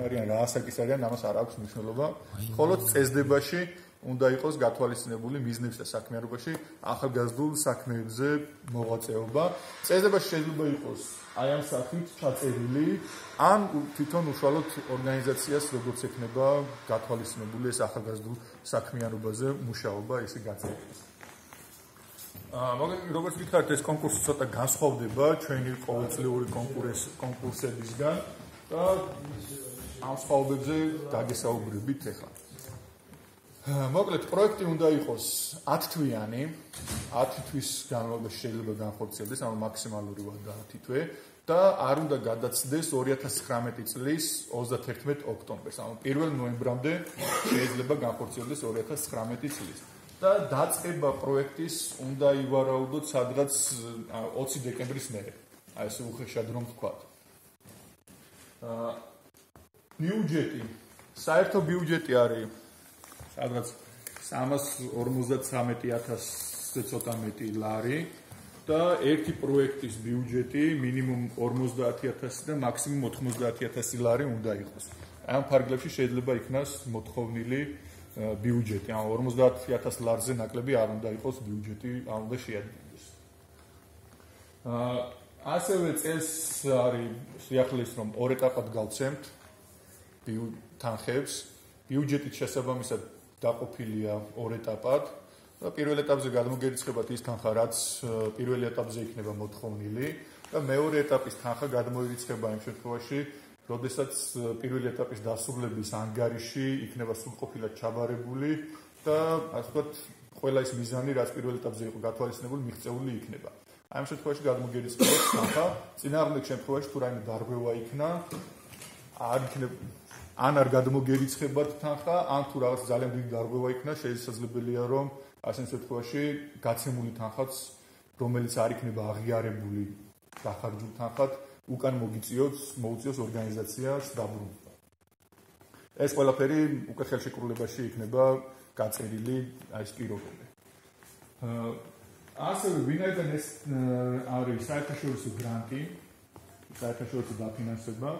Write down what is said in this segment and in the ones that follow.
არიან რა ასაკის არიან, ამას არ აქვს მნიშვნელობა. ხოლო წესდებაში უნდა იყოს გათვალისწინებული მიზნებს და საქმიანობაში ახალგაზრდულ საქმეებზე მოღვაწეობა. წესდებაში შეიძლება იყოს აი ამ სახით ჩაწერილი, ან თვითონ უშუალოდ ორგანიზაციას როგორც ექნება გათვალისწინებული ეს ახალგაზრდულ საქმიანობაზე მუშაობა, ესე გაწერილი. აა მაგრამ როგორც ვიქართ ეს კონკურსი ცოტა განსხვავდება ჩვენი ყოველწლიური კონკურსებისგან და ამ სხვაობებზე დაგესაუბრებით ახლა. მოკლედ პროექტი უნდა იყოს 10 თვიანი, 10 თვის განმავლობაში შეიძლება განხორციელდეს, ანუ მაქსიმალური ვადა 10 თვე და არ უნდა გადაცდეს 2019 წლის 31 ოქტომბერს, ანუ 1 ნოემბრამდე შეიძლება განხორციელდეს 2019 წლის. და დაწყება პროექტის უნდა ივარაუდოთ სადღაც 20 დეკემბრის მერე. აი ეს უხეშად რომ ვთქვა. აა ბიუჯეტი საერთო ბიუჯეტი არის სადღაც 353000-ზე ცოტა მეტი ლარი და ერთი პროექტის ბიუჯეტი მინიმუმ 50000 და მაქსიმუმ 90000 ლარი უნდა იყოს. ამ ფარგლებში შეიძლება იქნას მოთხოვნილი ბიუჯეტი. ან 50000 ლარზე ნაკლები არ უნდა იყოს ბიუჯეტი, არ უნდა შეადგინოს. აა ასევე წელს არის სიახლეს რომ ორ ეტაპად გავცემთ თანხებს. ბიუჯეტით შესაბამისად დაყოფილია ორ ეტაპად. და პირველ ეტაპზე გადმოგერიცხებათ ის თანხა, რაც პირველ ეტაპზე იქნება მოთხოვნილი და მეორე ეტაპის თანხა გადმოერიცხება იმ შემთხვევაში, როდესაც პირველი ეტაპის დასრულების ანგარიში იქნება სრულყოფილად ჩაბარებული და ასე ვთქვათ, ყველა ის მიზანი, რაც პირველ ეტაპზე იყო გათვალისწინებული, მიღწეული იქნება. ამ შემთხვევაში გადმოგერიცხებათ თანხა, წინააღმდეგ შემთხვევაში თუ რაიმე დარღვევა იქნა, არ იქნება ან არ გადმოგერიცხებათ თანხა, ან თუ რაღაც ძალიან დიდი დარღვევა იქნა, შესაძლებელია რომ ასე შემთხვევაში გაცემული თანხაც, რომელიც არ იქნება აღიარებული დახარჯულ თანხად, უკან მოგიწიოს, მოუწიოს ორგანიზაციას დაბრუნება. ეს ყველაფერი უკვე ხელშეკრულებაში იქნება გაწერილი აი ეს პირობები. აა ასევე ვინაიდან ეს არის საერთაშორისო გრანტი, საერთაშორისო დაფინანსება,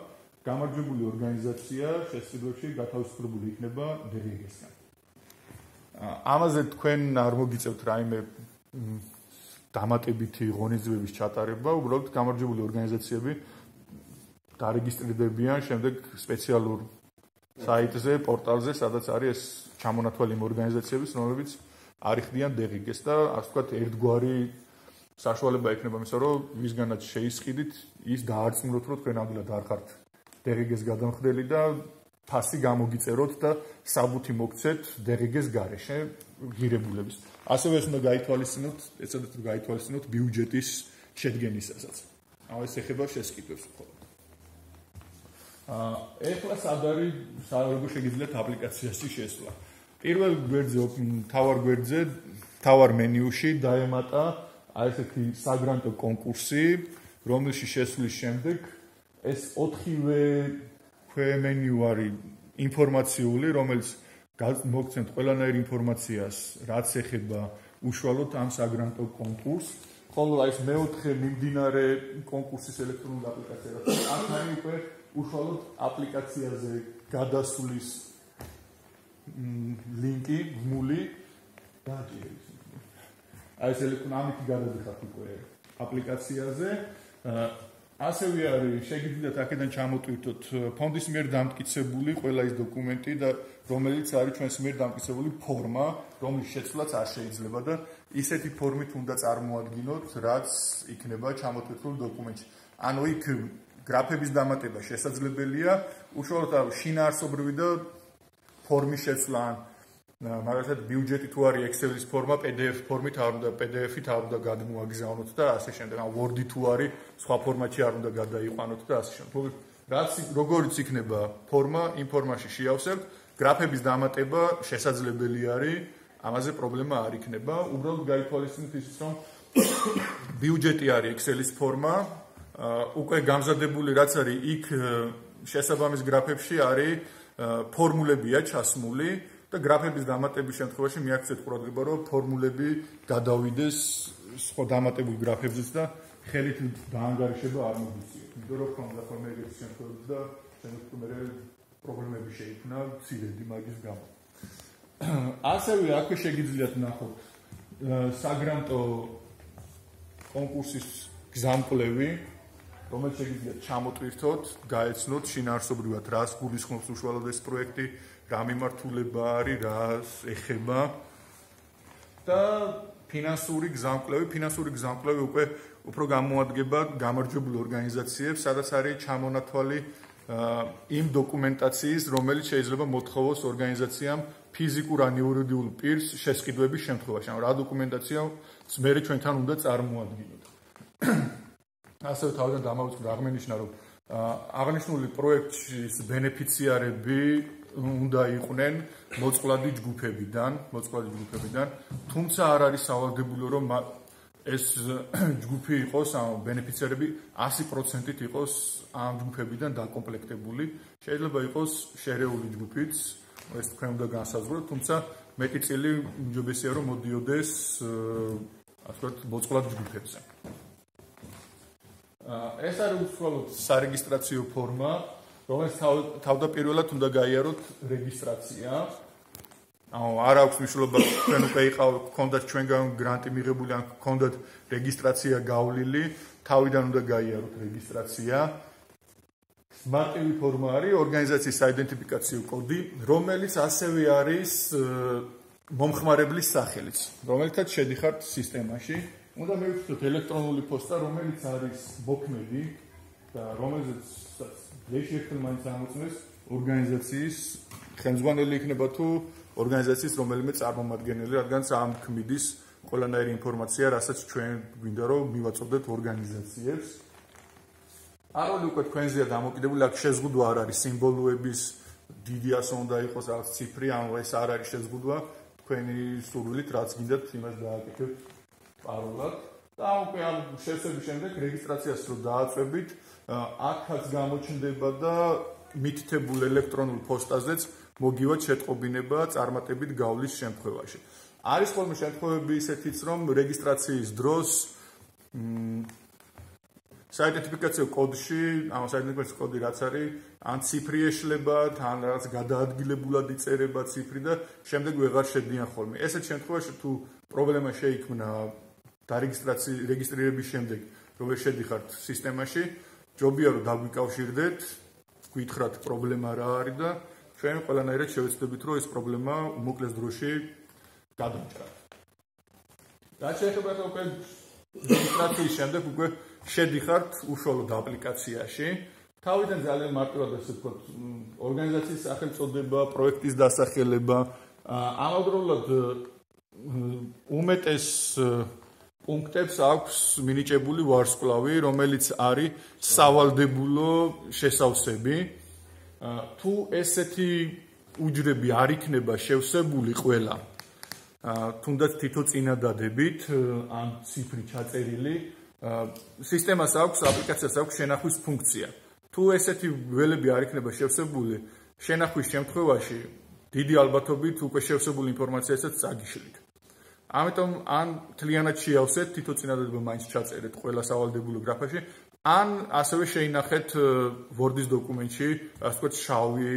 გამარჯვებული ორგანიზაცია შესაძლებელი გათავისუფლებული იქნება დერიგესგან. ამაზე თქვენ არ მოგიწევთ რაიმე დამატებითი ღონისძიების ჩატარება, უბრალოდ გამარჯვებული ორგანიზაციები დარეგისტრირდებიან შემდეგ სპეციალურ საიტზე, პორტალზე, სადაც არის ეს ჩამონათვალი ორგანიზაციების, რომლებიც არიხდიან დერიგეს და ასე ვთქვათ, ერთგვარი საშუალება ექნება იმისა, რომ ვისგანაც შეისყიდით, ის დაარწმუნოთ, რომ თქვენ ამდენად არ ხართ დერიგეს გადამხდელი და ფასი გამოგიწეროთ და საბუთი მოგცეთ დერიგეს გარეშე ღირებულების. ასევე ეს უნდა გაითვალისწინოთ, ეცადეთ რომ გაითვალისწინოთ ბიუჯეტის შედგენისასაც. აუ ეს ეხება შესყიდვებს მხოლოდ. აა ეხლა სადარი საერთოდ შეგიძლიათ აპლიკაციაში შესვლა. პირველ გვერდზე თავარ გვერდზე თავარ მენიუში დაემატა აი ესეთი საგრანტო კონკურსი, რომელში შესვლის შემდეგ ეს 4-ვე ქვემენიუ არის ინფორმაციული, რომელიც მოგცემთ ყველანაირ ინფორმაციას, რაც ეხება უშუალოდ ამ საგრანტო კონკურსს. ხოლო აი ეს მეოთხე მიმდინარე კონკურსის ელექტრონული აპლიკაცია, აქ არის უკვე უშუალოდ აპლიკაციაზე გადასulis ლინკი, გმული და აი ეს ელექტრონული გადადიხართ უკვე აპლიკაციაზე. ასევე არის შეგიძლიათ აქედან ჩამოტვირთოთ ფონდის მიერ დამტკიცებული ყველა ის დოკუმენტი და რომელიც არის ჩვენს მიერ დამტკიცებული ფორმა, რომლის შეცვლაც არ შეიძლება და ისეთი ფორმით უნდა წარმოადგინოთ, რაც იქნება ჩამოტვირთული დოკუმენტში. ანუ იქ გრაფების დამატება შესაძლებელია, უშუალოდ შინაარსობრივი და ფორმის შეცვლა ან მაგალითად ბიუჯეტი თუ არის Excel-ის ფორმა, PDF ფორმით არ უნდა PDF-ით არ უნდა გადმოაგზავნოთ და ასე შემდეგ. ან Word-ი თუ არის სხვა ფორმატში არ უნდა გადაიყვანოთ და ასე შემდეგ. რაც როგორიც იქნება ფორმა, იმ ფორმაში შეავსებთ, გრაფების დამატება შესაძლებელი არის, ამაზე პრობლემა არ იქნება. უბრალოდ გაითვალისწინეთ ის, რომ ბიუჯეტი არის Excel-ის ფორმა, უკვე გამზადებული რაც არის იქ შესაბამის გრაფებში არის ფორმულებია ჩასმული. და გრაფების დამატების შემთხვევაში მიაქცეთ ყურადღება, რომ ფორმულები გადავიდეს სხვა დამატებულ გრაფებზეც და ხელით დაანგარიშება არ მოგიწიოთ. იმიტომ რომ ხომ და ხომ ეგეთი შემთხვევები და შემოქმედები პრობლემები შეიქმნა ცირედი მაგის გამო. ასევე აქვე შეგიძლიათ ნახოთ საგრანტო კონკურსის გზამკვლევი, რომელიც შეგიძლიათ ჩამოტვირთოთ, გაეცნოთ შინაარსობრივად რას გულისხმობს უშუალოდ ეს პროექტი, რა მიმართულება არის, რას ეხება და ფინანსური გზამკვლევი, ფინანსური გზამკვლევი უკვე უფრო გამოადგება გამარჯვებულ ორგანიზაციებს, სადაც არის ჩამონათვალი იმ დოკუმენტაციის, რომელიც შეიძლება მოთხოვოს ორგანიზაციამ ფიზიკურ ან იურიდიულ პირს შესყიდვების შემთხვევაში. ანუ რა დოკუმენტაცია მე ჩვენთან უნდა წარმოადგინოთ. ასევე თავიდან დამავიწყდა აღმენიშნა, რომ აღნიშნული პროექტის ბენეფიციარები უნდა იყვნენ მოწყვლადი ჯგუფებიდან, მოწყვლადი ჯგუფებიდან, თუმცა არ არის სავალდებულო, რომ ეს ჯგუფი იყოს, ანუ ბენეფიციარები 100%-ით იყოს ამ ჯგუფებიდან დაკომპლექტებული. შეიძლება იყოს შერეული ჯგუფიც, ეს თქვენ უნდა განსაზღვროთ, თუმცა მეტი წილი უჯობესია რომ მოდიოდეს ასე ვთქვათ, მოწყვლად ჯგუფებზე. ეს არის უცხოელო სარეგისტრაციო ფორმა, რომელიც თავდაპირველად უნდა გაიაროთ რეგისტრაცია. აუ არ აქვს მნიშვნელობა თქვენ უკვე იყავ გქონდათ ჩვენგან გრანტი მიღებული ან გქონდათ რეგისტრაცია გავლილი თავიდან უნდა გაიაროთ რეგისტრაცია სმარტივი ფორმა არის ორგანიზაციის საიდენტიფიკაციო კოდი რომელიც ასევე არის მომხმარებლის სახელიც რომელთაც შედიხართ სისტემაში უნდა მივხვდეთ ელექტრონული პოსტა რომელიც არის ბოქმედი და რომელზეც ლეში ერთხელ მაინც ამოწმეს ორგანიზაციის ხელმძღვანელი იქნება თუ ორგანიზაციის რომელიმე წარმომადგენელი, რადგან ამ ქმიდის ყველანაირი ინფორმაცია, რასაც ჩვენ გვინდა რომ მივაწოდეთ ორგანიზაციებს. აროლი უკვე თქვენზეა დამოკიდებული, აქ შეზღუდვა არ არის სიმბოლოების დიდი ასო უნდა იყოს რაღაც ციფრი, ანუ ეს არ არის შეზღუდვა თქვენი სურვილით, რაც გინდათ იმას დააკეთებთ პაროლად. და უკვე ამ შესაძლებელი შემდეგ რეგისტრაციას რო დააწვევით, აქაც გამოჩნდება და მითითებულ ელექტრონულ პოსტაზეც მოგივათ შეტყობინება წარმატებით გავლის შემთხვევაში. არის ხოლმე შემთხვევები ისეთიც, რომ რეგისტრაციის დროს საიდენტიფიკაციო კოდში, ანუ საიდენტიფიკაციო კოდი რაც არის, ან ციფრი ეშლება, თან რაღაც გადაადგილებულად იწერება ციფრი და შემდეგ ვეღარ შედიან ხოლმე. ესეთ შემთხვევაში თუ პრობლემა შეიქმნა დარეგისტრაციის რეგისტრირების შემდეგ, რომ ვერ შედიხართ სისტემაში, ჯობია რომ დაგვიკავშირდეთ, გითხრათ პრობლემა რა არის და ჩვენ ყველანაირად შევეცდებით რომ ეს პრობლემა უმოკლეს დროში გადავჭრათ. რაც შეეხება უკვე რეგისტრაციის შემდეგ უკვე შედიხართ უშუალოდ აპლიკაციაში. თავიდან ძალიან მარტივად ესე ვთქვათ, ორგანიზაციის სახელწოდება, პროექტის დასახელება, ამავდროულად უმეტეს პუნქტებს აქვს მინიჭებული ვარსკვლავი, რომელიც არის სავალდებულო შესავსები. თუ ესეთი უჯრები არ იქნება შევსებული ყველა თუნდაც თითო წინადადებით ან ციფრი ჩაწერილი სისტემას აქვს აპლიკაციას აქვს შენახვის ფუნქცია თუ ესეთი ველები არ იქნება შევსებული შენახვის შემთხვევაში დიდი ალბათობით უკვე შევსებული ინფორმაციასაც წაგიშლით ამიტომ ან თლიანად შეავსეთ თითო წინადადება მაინც ჩაწერეთ ყველა სავალდებულო გრაფაში ან ასევე შეინახეთ Word-ის დოკუმენტში, ასე ვთქვათ, შავი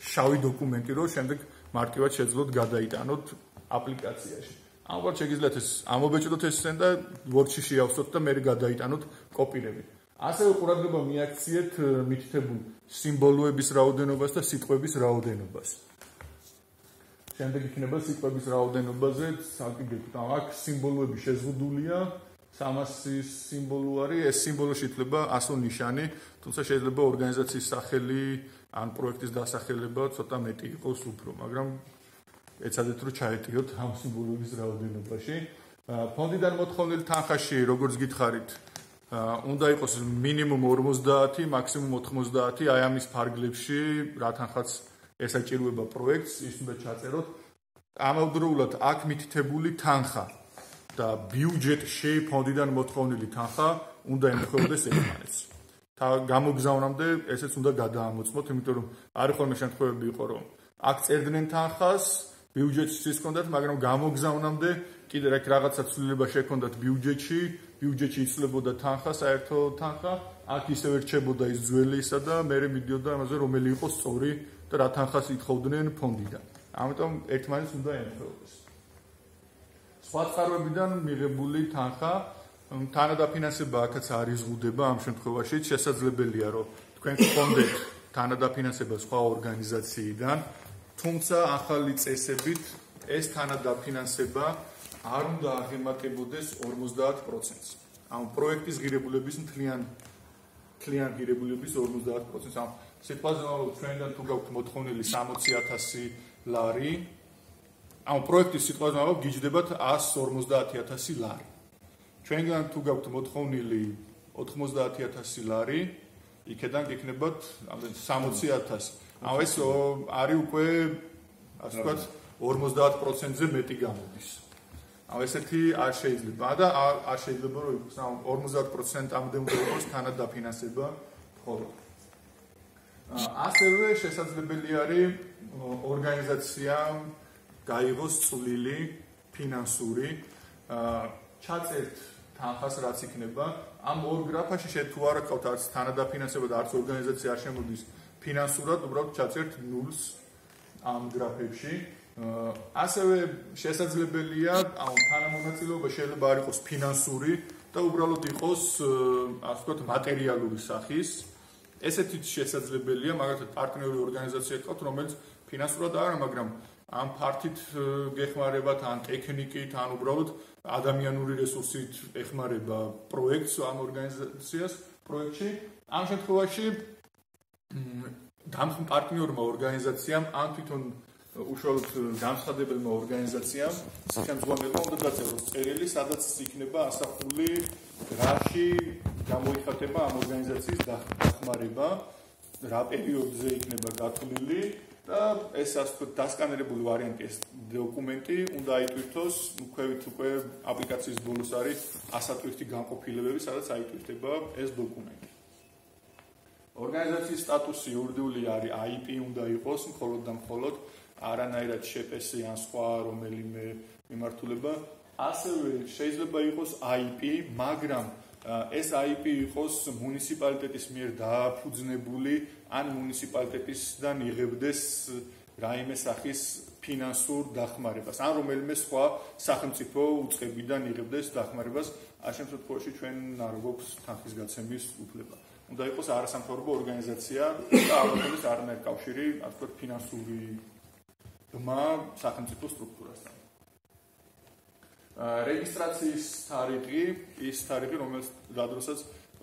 შავი დოკუმენტი, რომ შემდეგ მარტივად შეძლოთ გადაიტანოთ აპლიკაციაში. ამბობ შეგიძლიათ ეს ამობეჭდოთ ესენ და Word-ში შეავსოთ და მე გადაიტანოთ კოპირები. ასევე ყურადღება მიაქციეთ მითითებულ სიმბოლოების რაოდენობას და სიტყვების რაოდენობას. შემდეგ იქნება სიტყვების რაოდენობაზე საკითხი. აქ სიმბოლოები შეზღუდულია 300 სიმბოლო არის, ეს სიმბოლო შეიძლება 100 ნიშანი, თუმცა შეიძლება ორგანიზაციის სახელი ან პროექტის დასახელება ცოტა მეტი იყოს უფრო, მაგრამ ეცადეთ რომ ჩაეტიოთ ამ სიმბოლოების რაოდენობაში. ფონდიდან მოთხოვნილი თანხაში, როგორც გითხარით, უნდა იყოს მინიმუმ 50, მაქსიმუმ 90, აი ამის ფარგლებში, რა თანხაც ესაჭიროება პროექტს, ის უნდა ჩაწეროთ. ამავდროულად აქ მითითებული თანხა და ბიუჯეტში ფონდიდან მოთხოვნილი თანხა უნდა ემთხვეოდეს ერთმანეთს. და გამოგზავნამდე ესეც უნდა გადაამოწმოთ, იმიტომ რომ არის ხოლმე შემთხვევები იყო, რომ აქ წერდნენ თანხას, ბიუჯეტში ისქონდათ, მაგრამ გამოგზავნამდე კიდე რაღაც რაღაცა ცვლილება შექონდათ ბიუჯეტში, ბიუჯეტში იცვლებოდა თანხა, საერთო თანხა, აქ ისევ ერჩებოდა ის ძველისა და მე მიდიოდა ამაზე რომელი იყო სწორი და რა თანხას ითხოვდნენ ფონდიდან. ამიტომ ერთმანეთს უნდა ემთხვეოს. სხვა წყაროებიდან მიღებული თანხა თანადაფინანსება აქაც არის ზღუდება ამ შემთხვევაში შესაძლებელია რომ თქვენ ფონდეთ თანადაფინანსება სხვა ორგანიზაციიდან თუმცა ახალი წესებით ეს თანადაფინანსება არ უნდა აღემატებოდეს 50%-ს. ამ პროექტის ღირებულების მთლიან მთლიან ღირებულების 50%-ს. ამ სიტყვაზე რომ ჩვენგან თუ გაქვთ მოთხოვნილი 60000 ლარი, ამ პროექტის სიტყვაზე რომ გიждდებათ 150000 ლარი. ჩვენგან თუ გაქვთ მოთხოვნილი 90000 ლარი, იქიდან გიქნებათ ამდენ 60000. აუ ეს არის უკვე ასე ვთქვათ 50%-ზე მეტი გამოდის. აუ ესეთი არ შეიძლება და არ შეიძლება რომ იყოს 50%-ამდე უნდა იყოს თანადაფინანსება მხოლოდ. ასევე შესაძლებელი არის ორგანიზაციამ გაიღოს წვლილი ფინანსური. ჩაწერთ თანხას რაც იქნება. ამ ორ გრაფაში შე თუ არ აქვს არც თანადაფინანსება და არც ორგანიზაცია არ შემოდის. ფინანსურად უბრალოდ ჩაწერთ ნულს ამ გრაფებში. ასევე შესაძლებელია ამ თანამონაწილეობა შეიძლება არ იყოს ფინანსური და უბრალოდ იყოს ასე ვთქვათ მატერიალური სახის ესეთი შესაძლებელია მაგალითად პარტნიორი ორგანიზაცია იყოს რომელიც ფინანსურად არა მაგრამ ამ ფართით გეხმარებათ ან ტექნიკით ან უბრალოდ ადამიანური რესურსით ეხმარება პროექტს ამ ორგანიზაციას პროექტში. ამ შემთხვევაში დამხმ პარტნიორმა ორგანიზაციამ ან თვითონ უშუალოდ განსხვავებელმა ორგანიზაციამ შემძღვანელმა უნდა დაწეროს წერილი სადაც იქნება ასახული რაში გამოიხატება ამ ორგანიზაციის დახმარება რა პერიოდზე იქნება გათვლილი და ეს ასე ვთქვათ დასკანერებული ვარიანტი ეს დოკუმენტი უნდა აიტვირთოს უქვევით უკვე აპლიკაციის ბოლოს არის ასატვირთი განყოფილებები სადაც აიტვირთება ეს დოკუმენტი. ორგანიზაციის სტატუსი იურიდიული არის IP უნდა იყოს მხოლოდ და მხოლოდ არანაირად შეპესი ან სხვა რომელიმე მიმართულება. ასევე შეიძლება იყოს IP მაგრამ ეს IP იყოს მუნიციპალიტეტის მიერ დააფუძნებული ან მუნიციპალიტეტისგან იღებდეს რაიმე სახის ფინანსურ დახმარებას ან რომელიმე სხვა სახელმწიფო უწყებიდან იღებდეს დახმარებას ამ შემთხვევაში ჩვენ არ გვაქვს თანხის გაცემის უფლება. უნდა იყოს არასამთავრობო ორგანიზაცია და ალბათ არანაირი კავშირი, ასე ვთქვათ, ფინანსური დმა სახელმწიფო სტრუქტურასთან. რეგისტრაციის თარიღი ის თარიღი რომელიც დადროსაც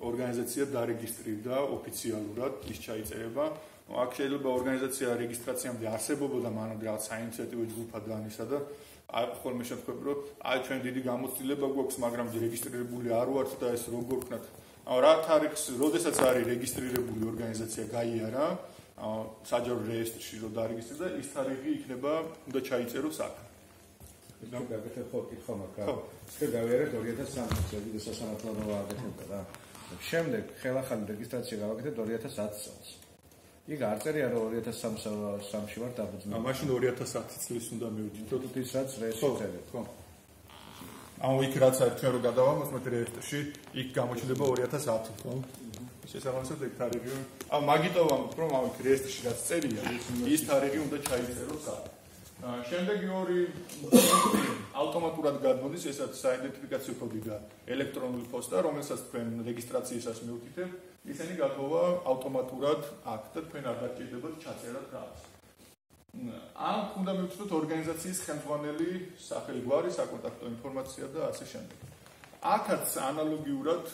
ორგანიზაცია დარეგისტრირდა ოფიციალურად ის ჩაიწერება. აქ შეიძლება ორგანიზაცია რეგისტრაციამდე არსებობოდა მანამდე რაღაც საინიციატივო ჯგუფად განისა და აი ხოლმე შეხვდები რომ აი ჩვენ დიდი გამოცდილება გვაქვს მაგრამ რეგისტრირებული არ ვართ და ეს როგორ ვქნათ აუ რა თარიღს როდესაც არის რეგისტრირებული ორგანიზაცია გაიარა საჯარო რეესტრში რომ დარეგისტრირდა ის თარიღი იქნება უნდა ჩაიწეროს აქ და გაკეთე ხო კითხვა მაქვს. ხო, გავიარეთ 2003 წელს და სასამართლო აღება რა. შემდეგ ხელახალი რეგისტრაცია გავაკეთეთ 2010 წელს. იქ არ წერია რომ 2003-ში ვარ დაბუძნებული. ა მაშინ 2010 წლის უნდა მივიდეთ. ის რაც რეესტრში წერეთ. ხო. აუ იქ რაც არის ჩვენ რო გადავამოწმეთ რეესტრში, იქ გამოჩნდება 2010, ხო? შესაბამისად ეგ თარიღი. აუ მაგიტო ვამბობ რომ იქ რეესტრში რაც წერია, ის თარიღი უნდა ჩაიწეროს აქ. შემდეგი ორი ავტომატურად გადმოდის ესაც საიდენტიფიკაციო კოდი და ელექტრონული პოსტა, რომელსაც თქვენ რეგისტრაციისას მიუთითებ, ისინი გადმოვა ავტომატურად აქ და თქვენ არ დაჭირდებათ ჩაწერა თავს. ამ უნდა მივხვდეთ ორგანიზაციის ხელმძღვანელი, სახელი გვარი, საკონტაქტო ინფორმაცია და ასე შემდეგ. აქაც ანალოგიურად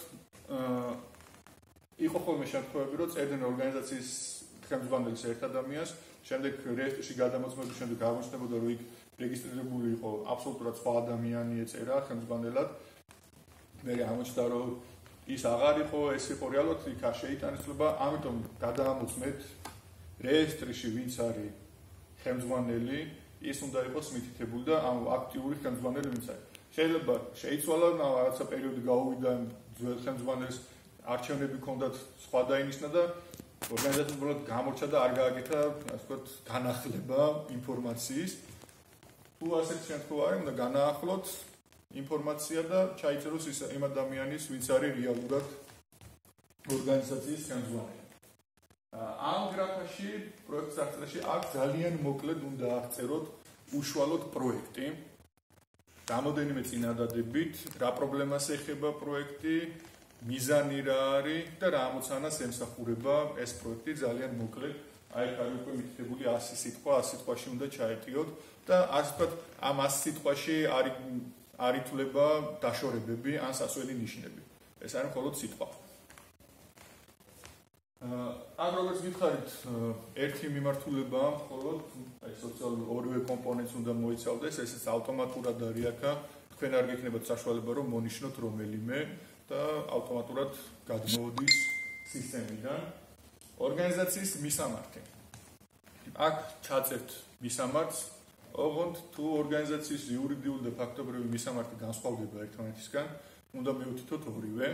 იყო ხოლმე შემთხვევები, რომ წერდნენ ორგანიზაციის ხელმძღვანელის ერთ ადამიანს შემდეგ რეესტრში გადამოწმების შემდეგ აღმოჩნდებოდა რომ იქ რეგისტრირებული იყო აბსოლუტურად სხვა ადამიანი ეწერა ხელმძღვანელად. მე აღმოჩნდა რომ ის აღარ იყო ეს იყო რეალურად იქ არ შეიტანისება. ამიტომ გადაამოწმეთ რეესტრში ვინც არის ხელმძღვანელი ის უნდა იყოს მითითებული და ამ აქტიური ხელმძღვანელი ვინც არის. შეიძლება შეიცვალა რაღაცა პერიოდი გაუვიდა ძველ ხელმძღვანელს არჩევნები ჰქონდათ სხვა დაინიშნა და ორგანიზაციის ბოლოდ გამორჩა და არ გააკეთა, ასე ვთქვათ, განახლება ინფორმაციის. თუ ასეთ შემთხვევაში უნდა განაახლოთ ინფორმაცია და ჩაიწეროს ის იმ ადამიანის, ვინც არის რეალურად ორგანიზაციის ხელმძღვანელი. ამ გრაფაში პროექტს აღწერაში აქ ძალიან მოკლედ უნდა აღწეროთ უშუალოდ პროექტი. გამოდენიმე წინადადებით, რა პრობლემას ეხება პროექტი, მიზანი რა არის და რა ამოცანას ემსახურება ეს პროექტი ძალიან მოკლედ. აი ხარ უკვე მითითებული 100 სიტყვა, 100 სიტყვაში უნდა ჩაეტიოთ და ასე ვთქვათ, ამ 100 სიტყვაში არის არითულება დაშორებები ან სასველი ნიშნები. ეს არის მხოლოდ სიტყვა. ან როგორც გითხარით, ერთი მიმართულება მხოლოდ აი სოციალურ ორივე კომპონენტს უნდა მოიცავდეს, ესეც ავტომატურად არის აქა. თქვენ არ გექნებათ საშუალება რომ მონიშნოთ რომელიმე და ავტომატურად გადმოდის სისტემიდან ორგანიზაციის მისამართი. აქ ჩაწერთ მისამართს, ოღონდ თუ ორგანიზაციის იურიდიული და ფაქტობრივი მისამართი განსხვავდება ერთმანეთისგან, უნდა მივუთითოთ ორივე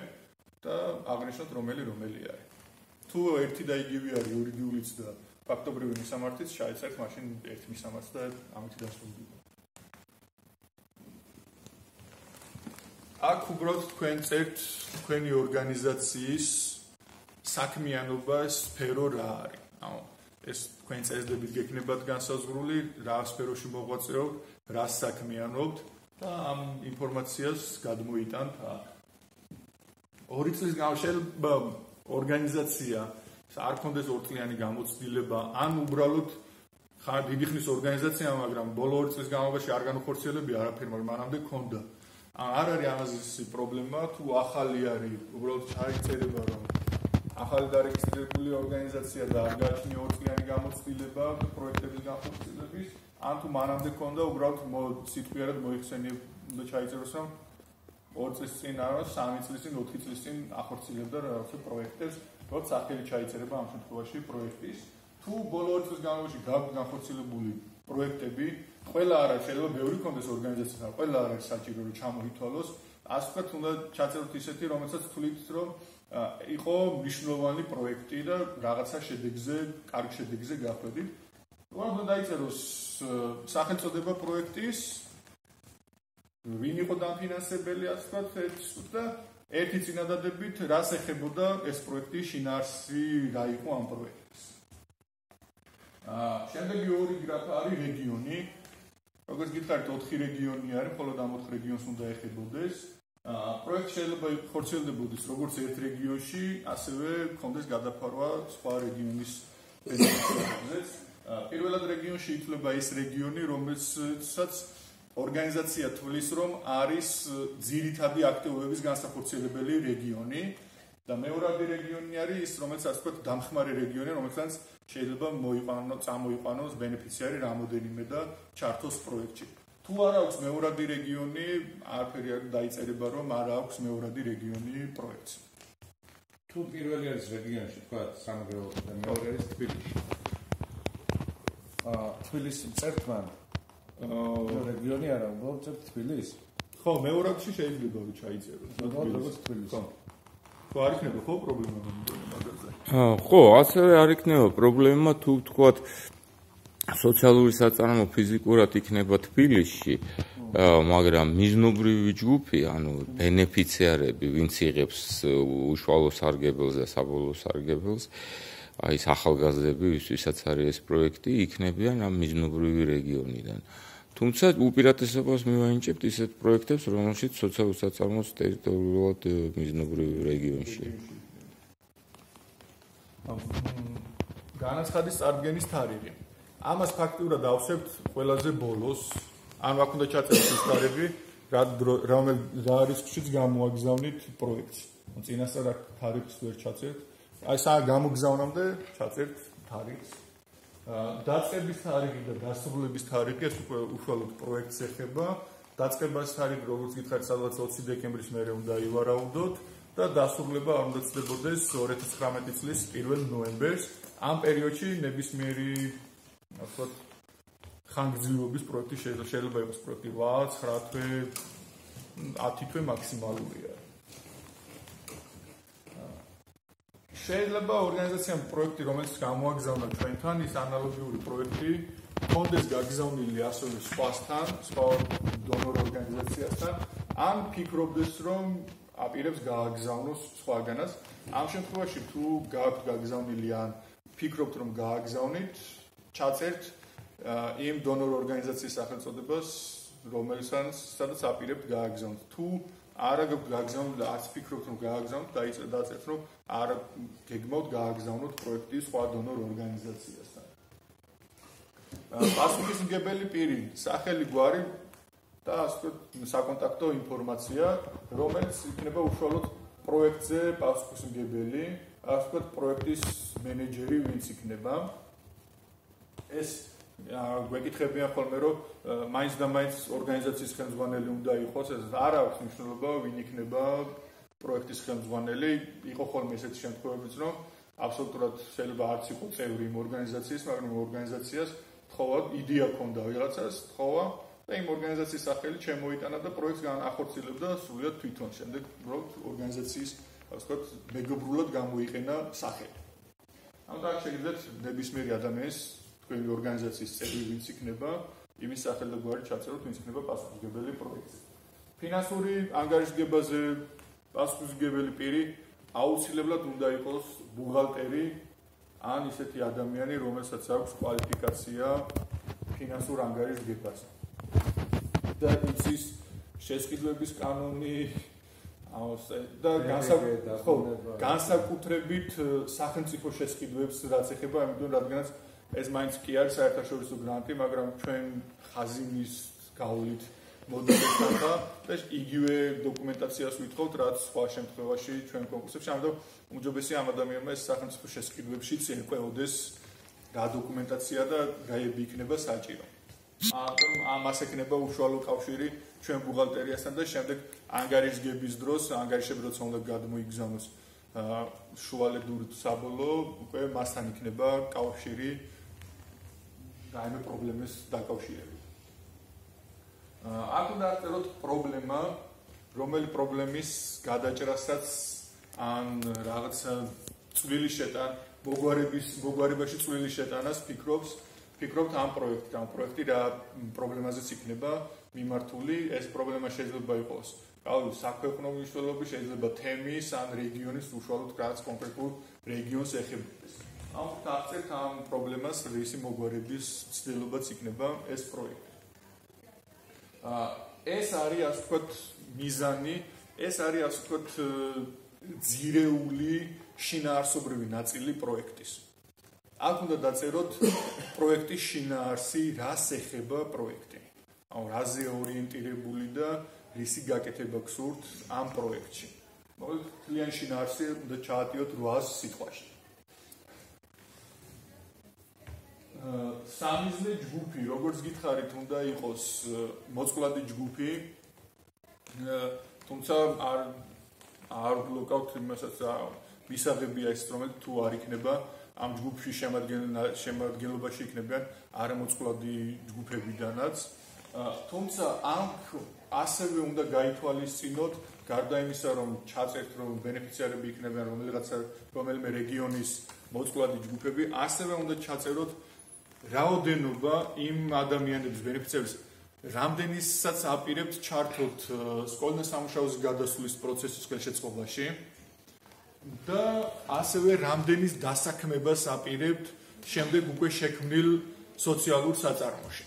და აღნიშნოთ რომელი რომელი არის. თუ ერთი და იგივე არის იურიდიულიც და ფაქტობრივი მისამართიც შეიძლება მაშინ ერთ მისამართს და ამით დასრულდება. აქ უბრალოდ თქვენ წერთ თქვენი ორგანიზაციის საქმიანობას სფერო რა არის. ანუ ეს თქვენ წესდებით გექნებათ განსაზღვრული რა სფეროში მოღვაწეობთ, რა საქმიანობთ და ამ ინფორმაციას გადმოიტანთ აქ. ორი წლის განმავლობაში ორგანიზაცია არ კონდეს ორწლიანი გამოცდილება ან უბრალოდ ხარ დიდი ხნის ორგანიზაცია მაგრამ ბოლო ორი წლის განმავლობაში არ განუხორციელებია არაფერმა მანამდე ქონდა არ არის ამაზე პრობლემა თუ ახალი არის უბრალოდ ჩაიწერება რომ ახალი დარეგისტრირებული ორგანიზაცია და არ გააჩნია ორწლიანი გამოცდილება პროექტების განხორციელების ან თუ მანამდე ქონდა უბრალოდ სიტყვიერად მოიხსენიებ უნდა ჩაიწეროს რომ 2 წლის წინ არა 3 წლის წინ 4 წლის წინ ახორციელებდა რაღაცა პროექტებს როცა სახელი ჩაიწერება ამ შემთხვევაში პროექტის. თუ ბოლო 2 წლის განმავლობაში განხორციელებული პროექტები ყველა არა შეიძლება ბევრი კონდეს ორგანიზაცია ყველა არა საჭირო რომ ჩამოითვალოს. ასე ვთქვათ უნდა ჩაწეროთ ისეთი რომელსაც თulit რომ იყო მნიშვნელოვანი პროექტი და რაღაცა შედეგზე კარგ შედეგზე გახვედით. უბრალოდ დაიწეროს სახელწოდება პროექტის. ვინ იყო დაფინანსებელი ასე ვთქვათ ეს და ერთი წინადადებით რას ეხებოდა ეს პროექტი შინარსი რა იყო ამ პროექტის აა შემდეგი ორი გრაფა არის რეგიონი. როგორც გითხარით 4 რეგიონი არის მხოლოდ ამ 4 რეგიონს უნდა ეხებოდეს. აა პროექტი შეიძლება ხორციელდებოდეს როგორც ერთ რეგიონში ასევე კონდეს გადაფარვა სხვა რეგიონის პერიფერიაზეც პირველად რეგიონში ითვლება ეს რეგიონი რომელსაც ორგანიზაცია თვლის, რომ არის ძირითადი აქტივობების განსახორციელებელი რეგიონი. და მეორადი რეგიონი არის ის, რომელიც ასე ვთქვათ, დამხმარე რეგიონი, რომელსაც შეიძლება მოიყვანო, წამოიყვანოს ბენეფიციარი რამოდენიმე და ჩართოს პროექტში. თუ არ აქვს მეორადი რეგიონი, არაფერი არ დაიწერება, რომ არ აქვს მეორადი რეგიონი პროექტს. თუ პირველი არის რეგიონში, თქვა სამგრელო და მეორე არის თბილისში. აა თბილისი წერტმან აა რეგიონი არა, უბრალოდ წერტ თბილისს. ხო, მეორადში შეიძლება რომ ჩაიწერო. როგორც თბილისს. ხო. ხო, არ იქნება ხო პრობლემა მაგაზე? აა, ხო, ასევე არ იქნება პრობლემა თუ თქვათ სოციალური საწარმო ფიზიკურად იქნება თბილისში, მაგრამ მიზნობრივი ჯგუფი, ანუ ბენეფიციარები, ვინც იღებს უშუალო სარგებელს და საბოლოო სარგებელს, აი ეს ახალგაზრდები, ვისაც არის ეს პროექტი, იქნებიან ამ მიზნობრივი რეგიონიდან. თუმცა უპირატესობას მივაინჭებთ ისეთ პროექტებს, რომელშიც სოციალურ საწარმოს ტერიტორიულად მიზნობრივ რეგიონში. განაცხადის წარდგენის თარიღი. ამას ფაქტიურად ავსებთ ყველაზე ბოლოს, ან აქ უნდა ჩაწეროთ ის თარიღი, რა რომელ რა რისკშიც გამოაგზავნით პროექტს. წინასწარ აქ თარიღს ვერ ჩაწერთ. აი სა გამოგზავნამდე ჩაწერთ თარიღს. დაწყების თარიღი და დასრულების თარიღი ეს უკვე უშუალოდ პროექტს ეხება. დაწყებას თარიღი როგორც გითხარით, სადღაც 20 დეკემბრის მერე უნდა ივარაუდოთ და დასრულება უნდა ცდებოდეს 2019 წლის 1 ნოემბერს. ამ პერიოდში ნებისმიერი ასე ხანგრძლივობის პროექტი შეიძლება იყოს პროექტი 8, 9 თვე, 10 თვე მაქსიმალურია. შეიძლება ორგანიზაციამ პროექტი რომელიც გამოაგზავნა ჩვენთან ის ანალოგიური პროექტი კონდეს გაგზავნილი ასევე სხვასთან სხვა დონორ ორგანიზაციასთან ან ფიქრობდეს რომ აპირებს გააგზავნოს სხვაგანაც. ამ შემთხვევაში თუ გააქვთ გაგზავნილი ან ფიქრობთ რომ გააგზავნით, ჩაწერთ იმ დონორ ორგანიზაციის სახელწოდებას, რომელსაც სადაც აპირებთ გააგზავნოთ. თუ არა გაგზავნოთ და არც ფიქრობთ რომ გააგზავნოთ, დაიწერთ დაწერთ რომ არ გეგმავთ გააგზავნოთ პროექტის სხვა დონორ ორგანიზაციასთან. პასუხისმგებელი პირი, სახელი, გვარი და ასე საკონტაქტო ინფორმაცია, რომელიც იქნება უშუალოდ პროექტზე პასუხისმგებელი, ასე ვთქვათ, პროექტის მენეჯერი ვინც იქნება. ეს გვეკითხებიან ხოლმე, რომ მაინც და მაინც ორგანიზაციის ხელმძღვანელი უნდა იყოს, ეს არ აქვს მნიშვნელობა, ვინ იქნება პროექტის ხელმძღვანელი. იყო ხოლმე ესეთი შემთხვევებიც, რომ აბსოლუტურად შეიძლება არც იყოს წევრი იმ ორგანიზაციის, მაგრამ ორგანიზაციას თხოვა იდეა ქონდა ვიღაცას, თხოვა და იმ ორგანიზაციის სახელი შემოიტანა და პროექტს განახორციელებდა სრულად თვითონ. შემდეგ უბრალოდ ორგანიზაციის, ასე ვთქვათ, მეგობრულად გამოიყენა სახელი. ანუ და შეგიძლიათ ნებისმიერი ადამიანის თქვენი ორგანიზაციის წევრი ვინც იქნება, იმის სახელი და გვარი ჩაწეროთ, ვინც იქნება პასუხისმგებელი პროექტზე. ფინანსური ანგარიშგებაზე პასუხისმგებელი პირი აუცილებლად უნდა იყოს ბუღალტერი ან ისეთი ადამიანი, რომელსაც აქვს კვალიფიკაცია ფინანსურ ანგარიშგებაზე. და იცის შესყიდვების კანონი და განსაკუთრებით სახელმწიფო შესყიდვებს რაც ეხება, ამიტომ რადგანაც ეს მაინც კი არის საერთაშორისო გრანტი, მაგრამ ჩვენ ხაზინის გავლით მოდელთან და ეს იგივე დოკუმენტაციას ვითხოვთ, რაც სხვა შემთხვევაში ჩვენ კონკურსებში, ამიტომ უმჯობესია ამ ადამიანმა ეს სახელმწიფო შესყიდვებშიც ეყოდეს რა დოკუმენტაცია და გაები იქნება საჭირო. ამიტომ ამას ეკნება უშუალო კავშირი ჩვენ ბუღალტერიასთან და შემდეგ ანგარიშგების დროს, ანგარიშები როცა უნდა გადმოიგზავნოს შუალედურ საბოლოო, უკვე მასთან იქნება კავშირი რაიმე პრობლემის დაკავშირებით. აქ უნდა აღწეროთ პრობლემა, რომელი პრობლემის გადაჭრასაც ან რაღაცა წვილი შეტან, მოგვარების მოგვარებაში წვილი შეტანას ფიქრობს, ფიქრობთ ამ პროექტს, ამ პროექტი რა პრობლემაზეც იქნება მიმართული, ეს პრობლემა შეიძლება იყოს ყოველ საქვეყნო მნიშვნელობის, შეიძლება თემის ან რეგიონის უშუალოდ რაღაც კონკრეტულ რეგიონს ეხება. ამ თახცეთ ამ პრობლემას რისი მოგვარების ცდილობაც იქნება ეს პროექტი. აა ეს არის ასე ვთქვათ მიზანი, ეს არის ასე ვთქვათ ძირეული შინაარსობრივი ნაწილი პროექტის. აქ უნდა დაწეროთ პროექტის შინაარსი, რას ეხება პროექტი. აუ რაზე ორიენტირებული და რისი გაკეთება გსურთ ამ პროექტში. მოგეთ კლიენტ შინაარსი უნდა ჩაატიოთ 800 სიტყვაში. სამიზნე ჯგუფი, როგორც გითხარით, უნდა იყოს მოწყვლადი ჯგუფი. თუმცა არ არ ბლოკავთ იმასაც ვისაღებია ის რომელიც თუ არ იქნება ამ ჯგუფში შემადგენლობაში იქნებიან არამოწყვლადი ჯგუფებიდანაც. თუმცა ამ ასევე უნდა გაითვალისწინოთ გარდა იმისა რომ ჩაწერთ რომ ბენეფიციარები იქნებიან რომელიღაცა რომელიმე რეგიონის მოწყვლადი ჯგუფები, ასევე უნდა ჩაწეროთ რაოდენობა იმ ადამიანების ბენეფიციების რამდენისაც აპირებთ ჩართოთ სკოლის სამუშაოს გადასვლის პროცესის ხელშეწყობაში და ასევე რამდენის დასაქმებას აპირებთ შემდეგ უკვე შექმნილ სოციალურ საწარმოში.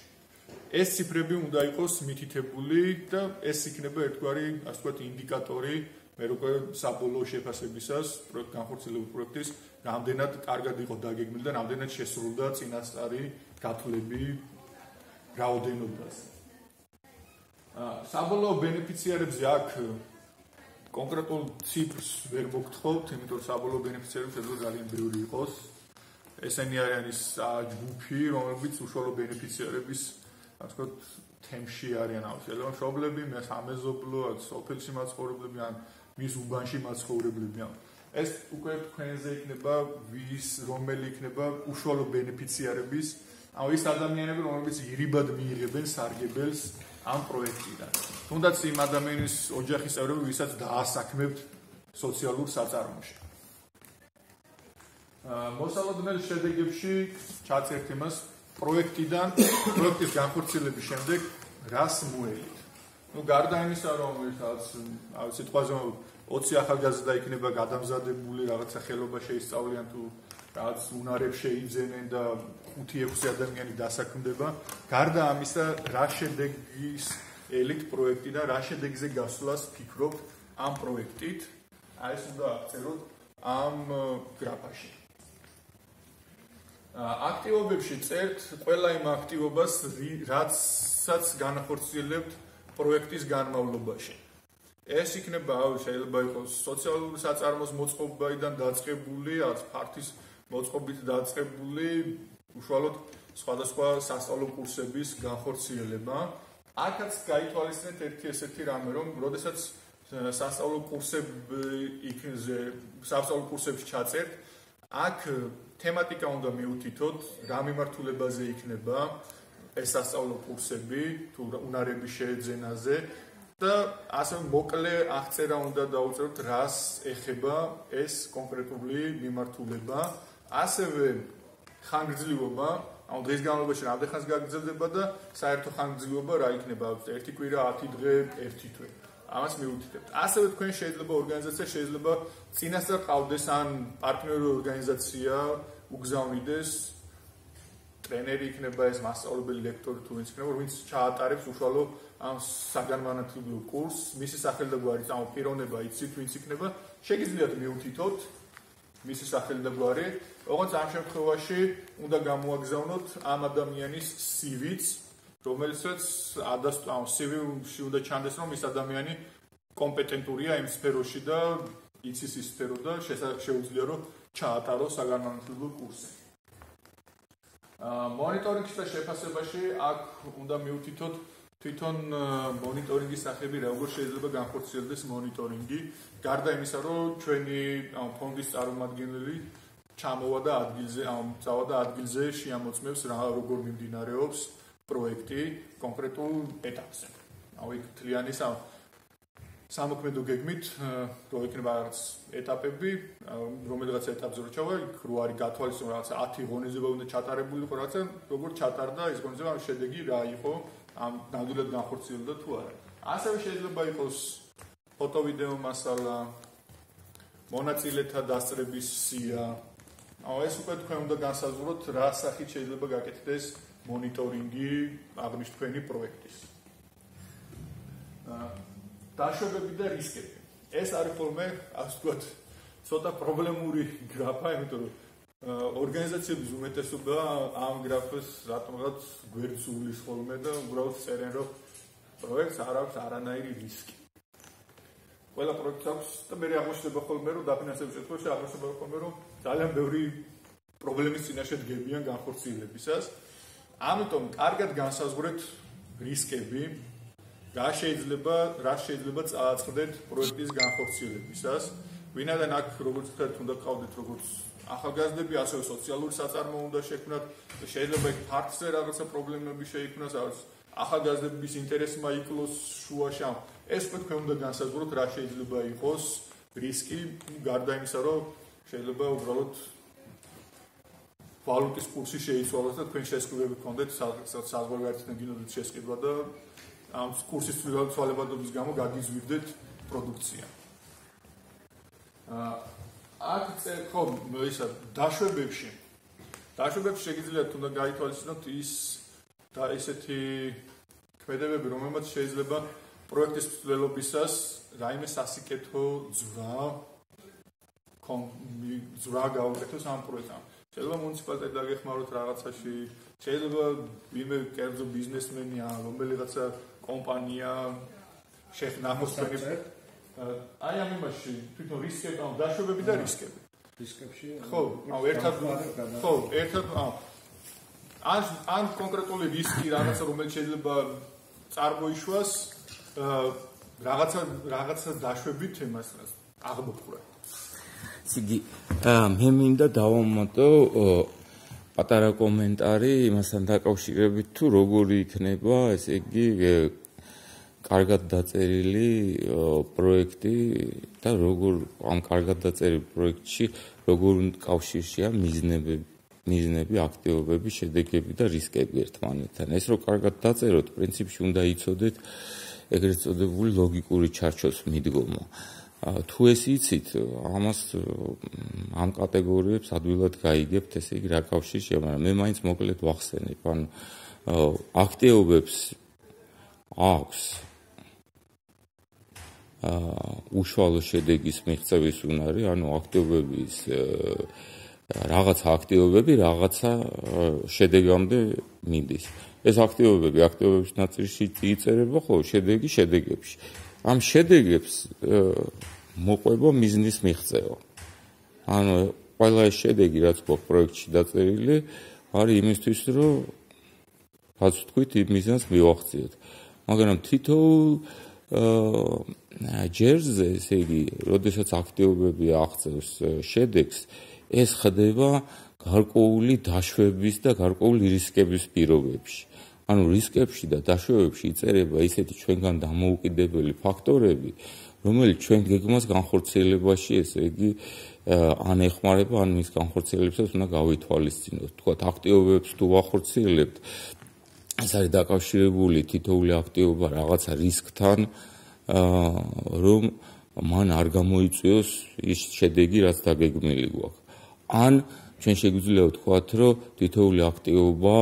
ეს ციფრები უნდა იყოს მითითებული და ეს იქნება ერთგვარი, ასე ვთქვათ, ინდიკატორი მე უკვე საბოლოო შეფასებისას პროექტ განხორციელებულ პროექტის რამდენად კარგად იყო დაგეგმილი და რამდენად შესრულდა წინასწარი გათვლები რაოდენობას. აა საბოლოო ბენეფიციარებზე აქ კონკრეტულ ციფრს ვერ მოგთხოვთ, იმიტომ რომ საბოლოო ბენეფიციარები შეიძლება ძალიან ბევრი იყოს. ესენი არიან ის ჯგუფი, რომლებიც უშუალო ბენეფიციარების, ასე ვთქვათ, თემში არიან აუცილებლად მშობლები, მე სამეზობლო, სოფელში მაცხოვრებლები ან მის უბანში მაცხოვრებლები ან ეს უკვე თქვენზე იქნება ვის რომელი იქნება უშუალო ბენეფიციარების აუ ის ადამიანები რომლებიც ირიბად მიიღებენ სარგებელს ამ პროექტიდან. თუნდაც იმ ადამიანის ოჯახის წევრები ვისაც დაასაქმებთ სოციალურ საწარმოში მოსალოდნელ შედეგებში ჩაწერთ იმას პროექტიდან პროექტის განხორციელების შემდეგ რას მოელით ну გარდა იმისა რომ ვიღაც სიტყვაზე 20 ახალგაზრდა იქნება გადამზადებული, რაღაცა ხელობა შეისწავლიან თუ რაც უნარებს შეიძენენ და 5-6 ადამიანი დასაქმდება. გარდა ამისა, რა შედეგის ელიტ პროექტი და რა შედეგზე გასვლას ფიქრობ ამ პროექტით? აი ეს უნდა აღწეროთ ამ გრაფაში. აქტივობებში წერთ ყველა იმ აქტივობას, რაცაც განახორციელებთ პროექტის განმავლობაში. ეს იქნება, შეიძლება იყოს სოციალური საწარმოს მოწყობიდან დაწყებული, რაც ფართის მოწყობით დაწყებული, უშუალოდ სხვადასხვა სასწავლო კურსების განხორციელება. აქაც გაითვალისწინეთ ერთი ესეთი რამე, რომ როდესაც სასწავლო კურსები იქნზე, სასწავლო კურსებში ჩაწერთ, აქ თემატიკა უნდა მიუთითოთ, რა მიმართულებაზე იქნება ეს სასწავლო კურსები, თუ უნარების შეძენაზე და ასე მოკლე აღწერა უნდა დაუწეროთ, რას ეხება ეს კონკრეტული მიმართულება. ასევე ხანგრძლივობა, ანუ დღის განმავლობაში რამდენ ხანს გაგრძელდება და საერთო ხანგრძლივობა რა იქნება? ერთი კვირა, 10 დღე, ერთი თვე. ამას მიუთითებთ. ასევე თქვენ შეიძლება ორგანიზაცია შეიძლება წინასწარ ყავდეს ან პარტნიორი ორგანიზაცია უგზავნიდეს ტრენერი იქნება ეს მასწავლებელი ლექტორი თუ ვინც იქნება, ვინც ჩაატარებს უშუალო ამ საგანმანათლებლო კურსს, მისი სახელი და გვარი, ანუ პიროვნება იცით ვინც იქნება, შეგიძლიათ მიუთითოთ მისი სახელი და გვარი. ოღონდ ამ შემთხვევაში უნდა გამოაგზავნოთ ამ ადამიანის CV-ც, რომელსაც ადასტავ CV-ში უნდა ჩანდეს, რომ ის ადამიანი კომპეტენტურია იმ სფეროში და იცის ის სფერო და შეუძლია რომ ჩაატაროს საგანმანათლებლო კურსი. მონიტორინგში და შეფასებაში აქ უნდა მიუთითოთ თვითონ მონიტორინგის სახები როგორ შეიძლება განხორციელდეს მონიტორინგი. გარდა იმისა რომ ჩვენი ფონდის წარმომადგენელი ჩამოვა და ადგილზე ამ წავა და ადგილზე შეამოწმებს რა როგორ მიმდინარეობს პროექტი კონკრეტულ ეტაპზე. აუ იქ თლიანი სამ სამოქმედო გეგმით რო იქნება რაღაც ეტაპები რომელიღაც ეტაპზე რო ჩავა იქ რო არის გათვალისწინებული რაღაც 10 ღონისძიება უნდა ჩატარებული იყო რაღაცა როგორ ჩატარდა ეს ღონისძიება შედეგი რა იყო ამ ნამდვილად განხორციელდა თუ არა. ასევე შეიძლება იყოს ფოტო-ვიდეო მასალა, მონაწილეთა დასწრების სია. აუ ეს უკვე თქვენ უნდა განსაზღვროთ რა სახით შეიძლება გაკეთდეს მონიტორინგი აღნიშნული პროექტის. დაშვებები და რისკები. ეს არის ხოლმე, ასე ვთქვათ, ცოტა პრობლემური გრაფა, იმიტომ რომ ორგანიზაციების უმეტესობა ამ გრაფოს რატომღაც გვერდსულის ხოლმე და უბრალოდ წერენ რომ პროექტს არ აქვს არანაირი რისკი. ყველა პროექტს აქვს და მე აღმოჩნდება ხოლმე რომ დაფინანსების შემთხვევაში აღმოჩნდება ხოლმე რომ ძალიან ბევრი პრობლემის წინაშე დგებიან განხორციელებისას. ამიტომ კარგად განსაზღვრეთ რისკები რა შეიძლება რა შეიძლება წააწყდეთ პროექტის განხორციელებისას. ვინაიდან აქ როგორც ვთქვათ უნდა ყავდეთ როგორც ახალგაზრდები ასევე სოციალური საწარმო უნდა შექმნათ შეიძლება იქ ფაქტზე რაღაცა პრობლემები შეიქმნას არის ახალგაზრდების ინტერესმა იკლოს შუაში ეს უკვე თქვენ უნდა განსაზღვროთ რა შეიძლება იყოს რისკი გარდა იმისა რომ შეიძლება უბრალოდ ვალუტის კურსი შეიცვალოს და თქვენ შესაძლებლობები გქონდეთ საზღვარგარეთიდან გინდოდეთ შესყიდვა და ამ კურსის ცვალებადობის გამო გაგიზვირდეთ პროდუქცია. აა აქ ხო ისა დაშვებებში დაშვებებში შეგიძლიათ თუნდა გაითვალისწინოთ ის და ესეთი ქმედებები რომელმაც შეიძლება პროექტის მსვლელობისას რაიმე სასიკეთო ძვრა კონ ძვრა გაუკეთოს ამ პროექტს შეიძლება მუნიციპალიტეტი დაგეხმაროთ რაღაცაში შეიძლება ვინმე კერძო ბიზნესმენია რომელიღაცა კომპანია შეხნა მოსწრები აი ამ იმაში თვითონ რისკები ან დაშვებები და რისკები. რისკებში ხო, აუ ერთად ხო, ერთად აუ. ან ან კონკრეტული რისკი რაღაცა რომელიც შეიძლება წარმოიშვას რაღაცა რაღაცა დაშვებით იმას აღმოფხვრა. სიგი მე მინდა დავამატო პატარა კომენტარი იმასთან დაკავშირებით თუ როგორი იქნება ესე იგი კარგად დაწერილი პროექტი და როგორ ამ კარგად დაწერილ პროექტში როგორ კავშირშია მიზნებები მიზნები, აქტივობები, შედეგები და რისკები ერთმანეთთან. ეს რო კარგად დაწეროთ, პრინციპში უნდა იცოდეთ ეგრეთ წოდებული ლოგიკური ჩარჩოს მიდგომა. თუ ეს იცით, ამას ამ კატეგორიებს ადვილად გაიგებთ, ესე იგი რა კავშირია, მაგრამ მე მაინც მოკლედ ვახსენებ, ანუ აქტიობებს აქვს აა უშუალო შედეგის მიღწევის უნარი, ანუ აქტიობების რაღაცა აქტიობები რაღაცა შედეგამდე მიდის. ეს აქტიობები აქტიობების ნაწილში იწერება, ხო, შედეგი შედეგებში. ამ შედეგებს მოყვება მიზნის მიღწევა. ანუ ყველა ეს შედეგი, რაც გვაქვს პროექტში დაწერილი, არის იმისთვის, რომ რაც ვთქვით, იმ მიზანს მივახციოთ. მაგრამ თითოეულ აა ჯერზე, ესე იგი, როდესაც აქტიობები აღწევს შედეგს, ეს ხდება გარკვეული დაშვების და გარკვეული რისკების პირობებში. ანუ რისკებში და დაშვებებში იწერება ისეთი ჩვენგან დამოუკიდებელი ფაქტორები, რომელიც ჩვენ გეგმას განხორციელებაში, ესე იგი, ან ეხმარება, ან მის განხორციელებასაც უნდა გავითვალისწინოთ. თქვათ, აქტიობებს თუ ვახორციელებთ, ეს არის დაკავშირებული თითოეული აქტიობა რაღაცა რისკთან, რომ მან არ გამოიწვიოს ის შედეგი, რაც დაგეგმილი გვაქვს. ან ჩვენ შეგვიძლია ვთქვათ, რომ თითოეული აქტიობა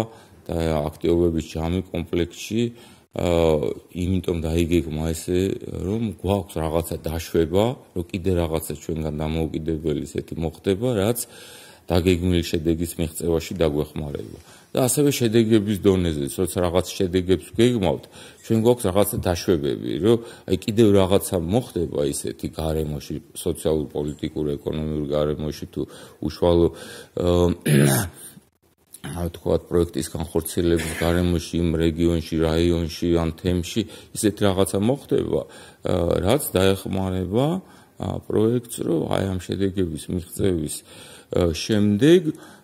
და აქტიობების ჯამი კომპლექსში იმიტომ დაიგეგმა ესე რომ გვაქვს რაღაცა დაშვება, რომ კიდე რაღაცა ჩვენგან დამოუკიდებელი ისეთი მოხდება, რაც დაგეგმილი შედეგის მიღწევაში დაგვეხმარება. და ასევე შედეგების დონეზე, როცა რაღაც შედეგებს გეგმავთ, ჩვენ გვაქვს რაღაცა დაშვებები, რომ აი კიდევ რაღაცა მოხდება ისეთი გარემოში, სოციალურ, პოლიტიკურ, ეკონომიურ გარემოში თუ უშუალო აა თქვათ პროექტის განხორციელების გარემოში იმ რეგიონში, რაიონში ან თემში ისეთი რაღაცა მოხდება, რაც დაეხმარება პროექტს, რომ აი ამ შედეგების მიღწევის შემდეგ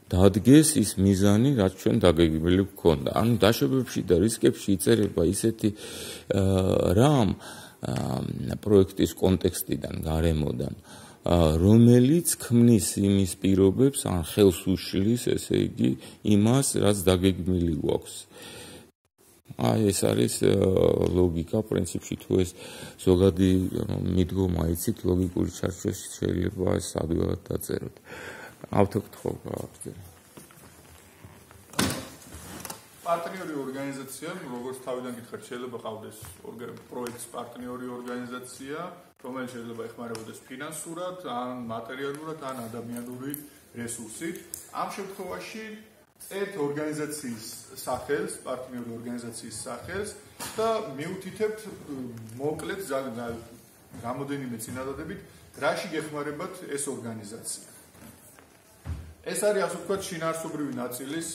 დადგეს ის მიზანი, რაც ჩვენ დაგეგმილი გქონდა. ანუ დაშვებებში და რისკებში იწერება ისეთი რამ პროექტის კონტექსტიდან, გარემოდან, რომელიც ქმნის იმის პირობებს, ან ხელს უშლის, ესე იგი, იმას, რაც დაგეგმილი გვაქვს. აი ეს არის ლოგიკა პრინციპში თუ ეს ზოგადი მიდგომა იცით ლოგიკური ჩარჩოში შეიძლება ეს ადვილად დაწეროთ. ავთოქთხო გაახდენ. პარტნიორი ორგანიზაცია, როგორც თავიდან გითხარით, შეიძლება ყავდეს პროექტის პარტნიორი ორგანიზაცია, რომელიც შეიძლება ეხმარებოდეს ფინანსურად, ან მატერიალურად, ან ადამიანური რესურსით. ამ შემთხვევაში ერთ ორგანიზაციის სახელს, პარტნიორი ორგანიზაციის სახელს და მიუთითებთ მოკლედ გამოდენიმე წინადადებით, რაში გეხმარებათ ეს ორგანიზაცია. ეს არის ასე ვთქვათ შინაარსობრივი ნაწილის